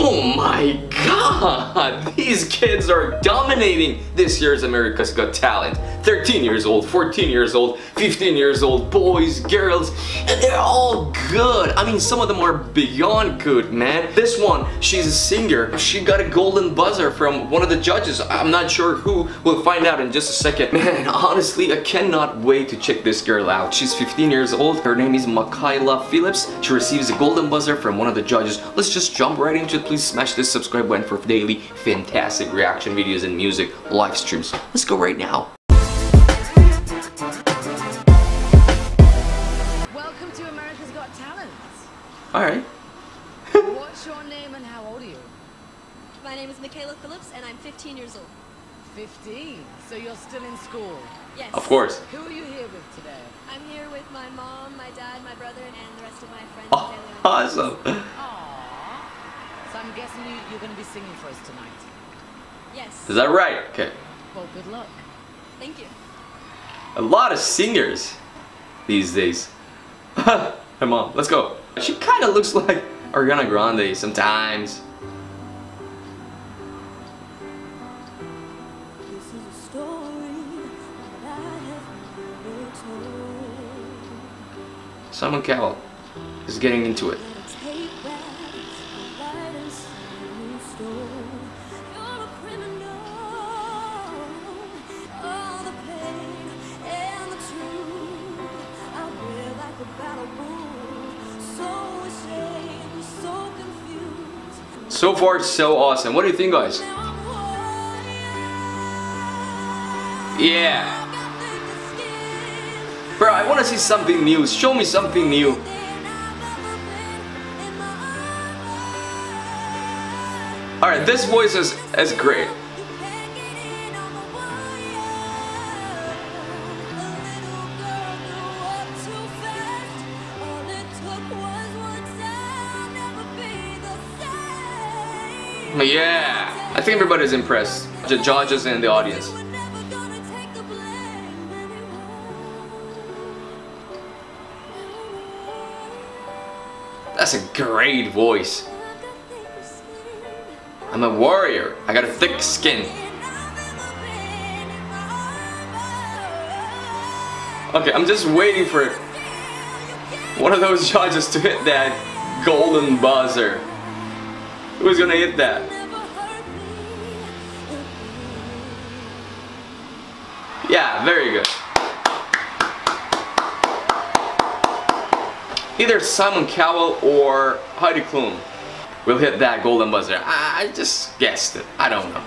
Oh my god! These kids are dominating this year's America's Got Talent. 13 years old, 14 years old, 15 years old, boys, girls, and they're all good. I mean, some of them are beyond good, man. This one, she's a singer. She got a golden buzzer from one of the judges. I'm not sure who. We'll find out in just a second. Man, honestly, I cannot wait to check this girl out. She's 15 years old. Her name is Makayla Phillips. She receives a golden buzzer from one of the judges. Let's just jump right into. Please smash this subscribe button for daily fantastic reaction videos and music live streams. Let's go right now. Welcome to America's Got Talent. Alright. What's your name and how old are you? My name is Makayla Phillips and I'm 15 years old. 15. So you're still in school. Yes. Of course. Who are you here with today? I'm here with my mom, my dad, my brother, and the rest of my friends Oh, and family. awesome. Aww. So I'm guessing you, you're going to be singing for us tonight. Yes. Is that right? Okay. Well, good luck. Thank you. A lot of singers these days. Hey mom, let's go. She kind of looks like Ariana Grande sometimes. This is a story that I have never told. Simon Cowell is getting into it. So far, so awesome. What do you think, guys? Yeah. Bro, I want to see something new. Show me something new. Alright, this voice is, is great. Yeah. I think everybody's impressed. The judges and the audience. That's a great voice. I'm a warrior. I got a thick skin. Okay, I'm just waiting for one of those judges to hit that golden buzzer. Who's gonna hit that? Yeah, very good. Either Simon Cowell or Heidi Klum will hit that golden buzzer. I I just guessed it. I don't know.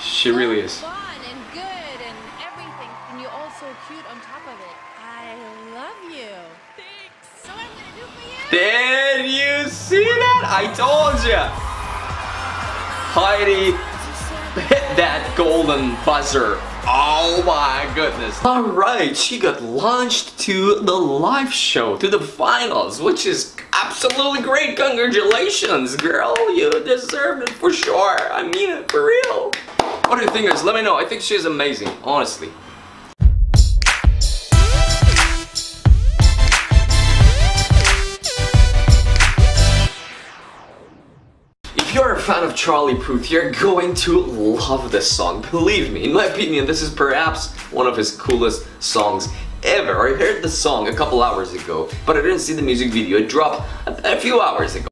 She really is. Fun and good and everything. And you're all so cute on top of it. I love you. Did you see that? I told you. Heidi hit that golden buzzer. Oh my goodness. Alright, she got launched to the live show, to the finals, which is absolutely great. Congratulations, girl. You deserved it for sure. I mean it for real. What do you think, guys? Let me know. I think she's amazing, honestly. If you're a fan of Charlie Puth, you're going to love this song. Believe me, in my opinion, this is perhaps one of his coolest songs ever. I heard the song a couple hours ago, but I didn't see the music video. It dropped a, a few hours ago.